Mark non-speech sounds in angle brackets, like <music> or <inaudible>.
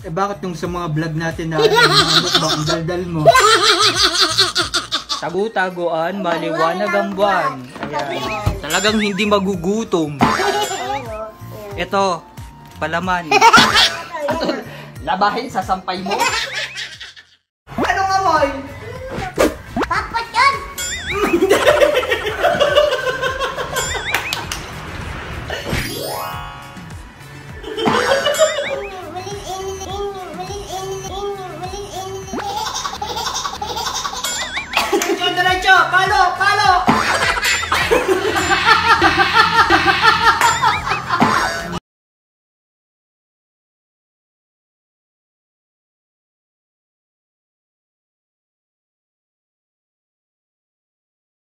Eh bakit yung sa mga vlog natin na <laughs> ano, ang daldal mo? Tagu-taguan, maliwanag ang buwan. Ayan. Talagang hindi magugutom. Ito, palaman. Labahin sa sampay mo. 快来叫八路八路